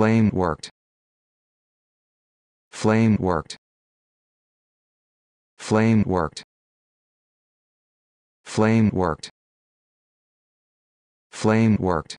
Flame worked. Flame worked. Flame worked. Flame worked. Flame worked.